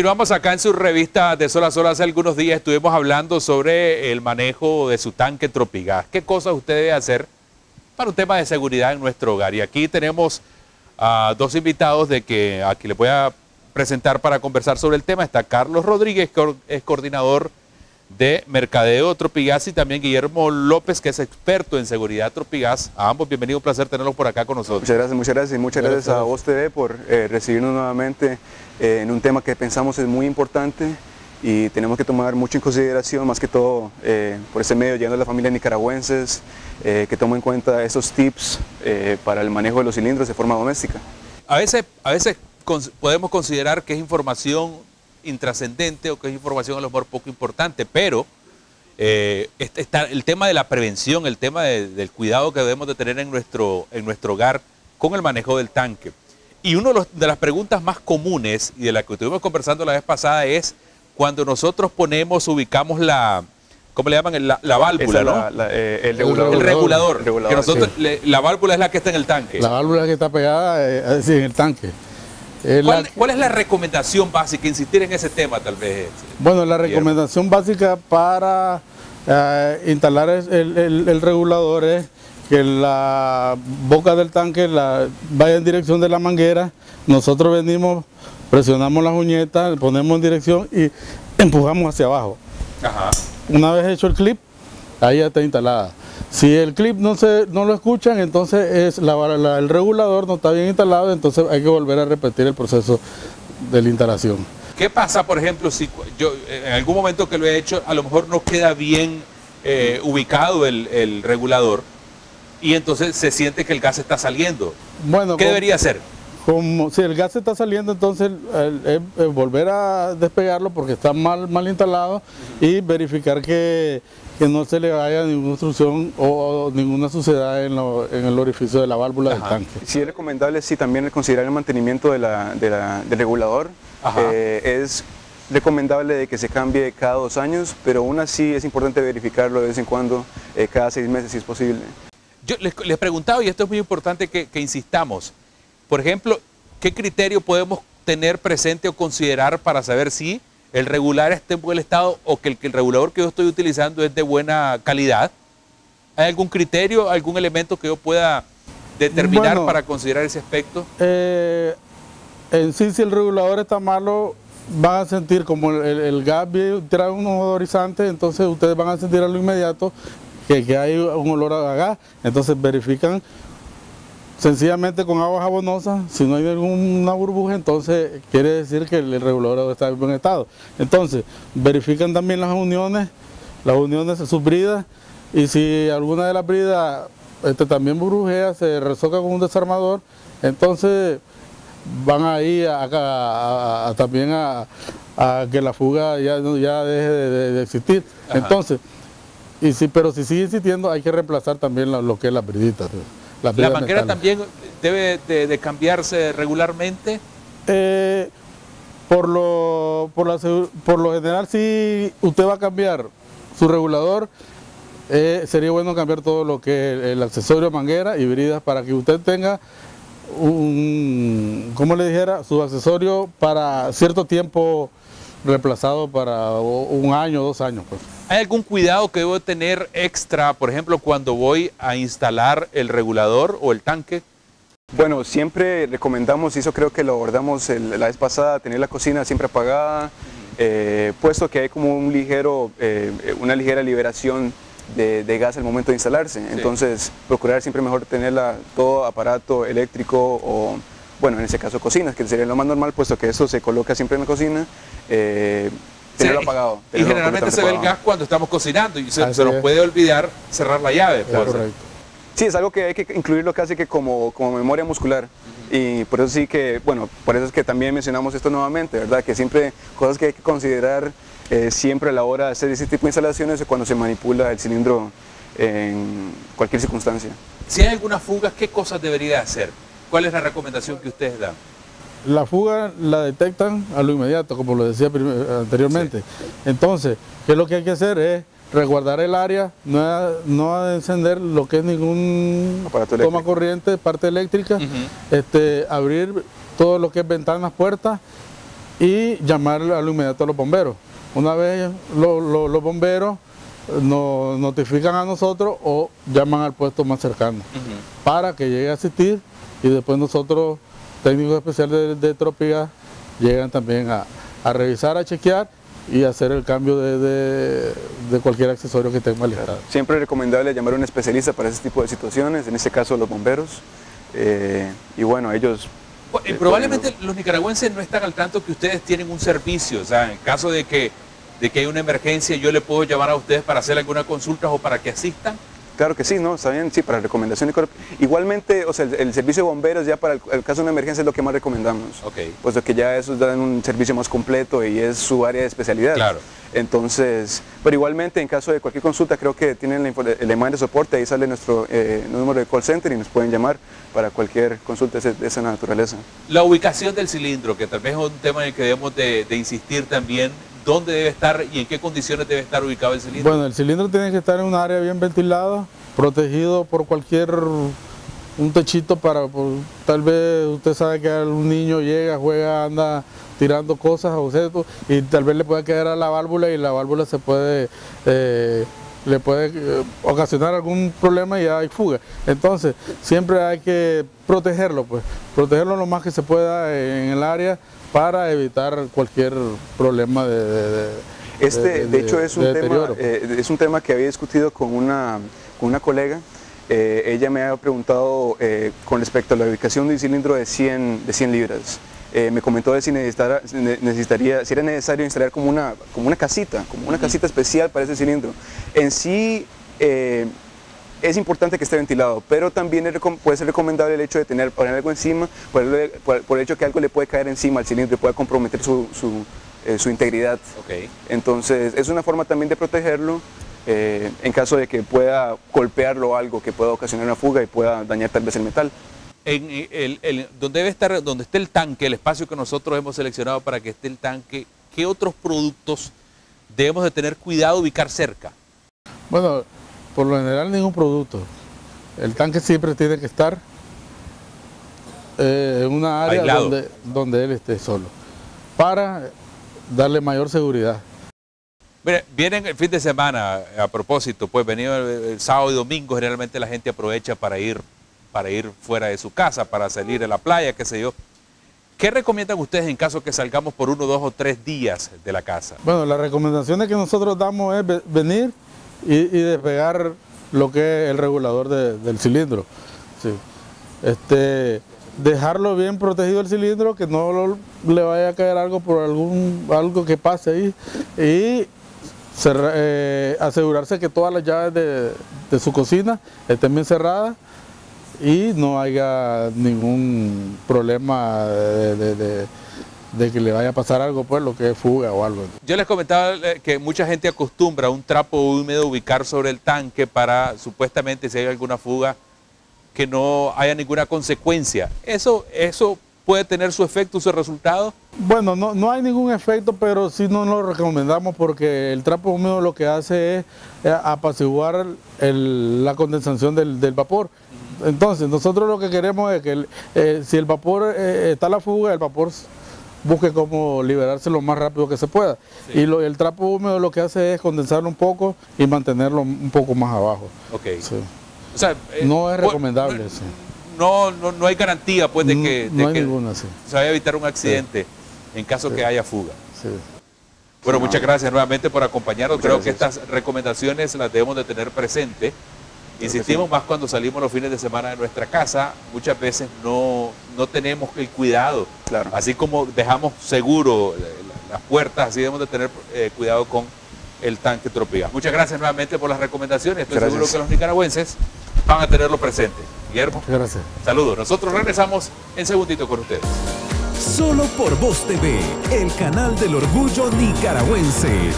Continuamos acá en su revista de Sol a Sol. Hace algunos días estuvimos hablando sobre el manejo de su tanque Tropigas. ¿Qué cosas usted debe hacer para un tema de seguridad en nuestro hogar? Y aquí tenemos a dos invitados de que aquí les voy a presentar para conversar sobre el tema. Está Carlos Rodríguez, que es coordinador de Mercadeo Tropigas y también Guillermo López, que es experto en seguridad Tropigas. A ambos, bienvenido, un placer tenerlos por acá con nosotros. Muchas gracias, muchas gracias y muchas gracias, a vos TV por eh, recibirnos nuevamente eh, en un tema que pensamos es muy importante y tenemos que tomar mucho en consideración, más que todo eh, por ese medio, llegando a las familias nicaragüenses, que tomen en cuenta esos tips para el manejo de los cilindros de forma doméstica. A veces, a veces podemos considerar que es información intrascendente o que es información a lo mejor poco importante, pero eh, está el tema de la prevención, el tema del cuidado que debemos de tener en nuestro, en nuestro hogar con el manejo del tanque. Y una de las preguntas más comunes y de la que estuvimos conversando la vez pasada es cuando nosotros ponemos, ubicamos la, ¿cómo le llaman? La, válvula, ¿no? Eh, el, regulador. El regulador. que nosotros, la válvula es la que está en el tanque. La válvula que está pegada eh, en el tanque. Eh, ¿Cuál, es la recomendación básica? Insistir en ese tema tal vez. Bueno, la recomendación básica para eh, instalar el, regulador es que la boca del tanque la, vaya en dirección de la manguera, nosotros venimos, presionamos las uñetas, ponemos en dirección y empujamos hacia abajo. Una vez hecho el clip, ahí ya está instalada. Si el clip no se no lo escuchan, entonces es el regulador no está bien instalado, entonces hay que volver a repetir el proceso de la instalación. ¿Qué pasa, por ejemplo, si yo en algún momento que lo he hecho, a lo mejor no queda bien eh, ubicado el, regulador y entonces se siente que el gas está saliendo? Bueno, ¿Qué debería hacer? Como si el gas está saliendo, entonces es volver a despegarlo porque está mal, mal instalado y verificar que que no se le vaya ninguna obstrucción o, ninguna suciedad en, el orificio de la válvula del tanque. Sí es recomendable, sí, también considerar el mantenimiento de del regulador. Eh, es recomendable de que se cambie cada dos años, pero aún así es importante verificarlo de vez en cuando, eh, cada seis meses si es posible. Yo les, les preguntaba, y esto es muy importante que, que insistamos, por ejemplo, ¿qué criterio podemos tener presente o considerar para saber si el regular esté en buen estado o que el, regulador que yo estoy utilizando es de buena calidad? ¿Hay algún criterio, algún elemento que yo pueda determinar para considerar ese aspecto? Eh, en sí, si el regulador está malo, van a sentir como el, gas trae un odorizante, entonces ustedes van a sentir a lo inmediato que, que hay un olor a gas, entonces verifican Sencillamente con agua jabonosa, si no hay ninguna burbuja, entonces quiere decir que el regulador está en buen estado. Entonces, verifican también las uniones, las uniones sus bridas, y si alguna de las bridas este, también burbujea, se resoca con un desarmador, entonces van ahí a, también a, que la fuga ya, ya deje de, existir. Entonces, y si, pero si sigue existiendo, hay que reemplazar también lo, lo que es la bridita. ¿La, manguera también debe de, cambiarse regularmente? Eh, por, lo, por, por lo general, si usted va a cambiar su regulador, eh, sería bueno cambiar todo lo que es el accesorio manguera y bridas para que usted tenga un, como le dijera, su accesorio para cierto tiempo reemplazado para un año, dos años. Pues. ¿Hay algún cuidado que debo tener extra, por ejemplo, cuando voy a instalar el regulador o el tanque? Bueno, siempre recomendamos, y eso creo que lo abordamos la vez pasada, tener la cocina siempre apagada, eh, puesto que hay como un ligero, eh, una ligera liberación de, gas al momento de instalarse. Entonces, procurar siempre mejor tenerla todo aparato eléctrico o, bueno, en ese caso cocinas, que sería lo más normal, puesto que eso se coloca siempre en la cocina. Eh, tenerlo apagado. y generalmente se ve el gas cuando estamos cocinando y se, nos puede olvidar cerrar la llave. Correcto. Sí, es algo que hay que incluirlo casi que como, como memoria muscular. Y por eso sí que, bueno, por eso es que también mencionamos esto nuevamente, ¿verdad? Que siempre, cosas que hay que considerar eh, siempre a la hora de hacer ese tipo de instalaciones es cuando se manipula el cilindro en cualquier circunstancia. Si hay alguna fuga, ¿qué cosas debería hacer? ¿Cuál es la recomendación que ustedes dan? La fuga la detectan a lo inmediato, como lo decía anteriormente. Entonces, ¿qué es lo que hay que hacer? Es resguardar el área, no, no encender lo que es ningún toma corriente, parte eléctrica, este, abrir todo lo que es ventanas, puertas y llamar al inmediato a los bomberos. Una vez los bomberos nos notifican a nosotros o llaman al puesto más cercano para que llegue a asistir y después nosotros, técnicos especiales de, de llegan también a, revisar, a chequear y hacer el cambio de, cualquier accesorio que esté mal estado. Siempre es recomendable llamar a un especialista para ese tipo de situaciones, en este caso los bomberos. Eh, y bueno, ellos... Eh, probablemente los nicaragüenses no están al tanto que ustedes tienen un servicio, o sea, en caso de que, de que hay una emergencia, yo le puedo llamar a ustedes para hacer alguna consulta o para que asistan. Claro que sí, ¿no? Está bien, sí, para recomendaciones. Igualmente, o sea, el, servicio de bomberos ya para el, caso de una emergencia es lo que más recomendamos. Ok. Puesto que ya esos dan un servicio más completo y es su área de especialidad. Claro. Entonces, pero igualmente en caso de cualquier consulta creo que tienen la, imagen de soporte, ahí sale nuestro eh, número de call center y nos pueden llamar para cualquier consulta de, esa naturaleza. La ubicación del cilindro, que tal vez es un tema en el que debemos de, de insistir también, ¿dónde debe estar y en qué condiciones debe estar ubicado el cilindro? Bueno, el cilindro tiene que estar en un área bien ventilada, protegido por cualquier un techito para, tal vez usted sabe que algún niño llega, juega, anda tirando cosas, objetos, y tal vez le puede quedar a la válvula y la válvula se puede, eh, le puede eh, ocasionar algún problema y hay fuga. Entonces, siempre hay que protegerlo, pues, protegerlo lo más que se pueda en el área para evitar cualquier problema de, este, de, hecho es un tema eh, es un tema que había discutido con una con una colega. Eh, ella me ha preguntado eh, con respecto a la ubicación de un cilindro de 100 de 100 libras. Me comentó de si necesitaría si era necesario instalar como una como una casita como una casita especial para ese cilindro. En sí es importante que esté ventilado, pero también puede ser recomendable el hecho de tener poner algo encima, por el, hecho que algo le puede caer encima al cilindro y puede comprometer su, eh, integridad. Entonces, es una forma también de protegerlo eh, en caso de que pueda golpearlo algo que pueda ocasionar una fuga y pueda dañar tal vez el metal. En el, donde debe estar, donde esté el tanque, el espacio que nosotros hemos seleccionado para que esté el tanque, ¿qué otros productos debemos de tener cuidado ubicar cerca? Bueno, por lo general ningún producto. El tanque siempre tiene que estar eh, en una área donde, donde él esté solo, para darle mayor seguridad. Mire, vienen el fin de semana, a propósito, pues venido el, sábado y domingo, generalmente la gente aprovecha para ir, para ir fuera de su casa, para salir a la playa, qué sé yo. ¿Qué recomiendan ustedes en caso que salgamos por uno, dos o tres días de la casa? Bueno, las recomendaciones que nosotros damos es venir y, despegar lo que es el regulador del cilindro. Este, dejarlo bien protegido el cilindro, que no le vaya a caer algo por algún algo que pase ahí y eh, asegurarse que todas las llaves de, su cocina estén bien cerradas y no haya ningún problema de de que le vaya a pasar algo, pues lo que es fuga o algo. Yo les comentaba eh, que mucha gente acostumbra un trapo húmedo ubicar sobre el tanque para supuestamente si hay alguna fuga que no haya ninguna consecuencia. ¿Eso, eso puede tener su efecto, su resultado? Bueno, no, no hay ningún efecto, pero sí no lo recomendamos porque el trapo húmedo lo que hace es eh, apaciguar la condensación del, vapor. Entonces, nosotros lo que queremos es que eh, si el vapor está la fuga, el vapor busque cómo liberarse lo más rápido que se pueda. Y el trapo húmedo lo que hace es condensarlo un poco y mantenerlo un poco más abajo. Ok. Eh, no es recomendable. No, no, no, hay garantía pues de que, no hay ninguna, se vaya a evitar un accidente en caso que haya fuga. Bueno, muchas gracias nuevamente por acompañarnos. Creo que estas recomendaciones las debemos de tener presente Insistimos más cuando salimos los fines de semana de nuestra casa, muchas veces no, no tenemos el cuidado. Claro. Así como dejamos seguro las puertas, así debemos de tener eh, cuidado con el tanque tropical. Muchas gracias nuevamente por las recomendaciones. Estoy seguro que los nicaragüenses van a tenerlo presente. Guillermo. Gracias. Saludos. Nosotros regresamos en segundito con ustedes. Solo por Voz TV, el canal del orgullo nicaragüense.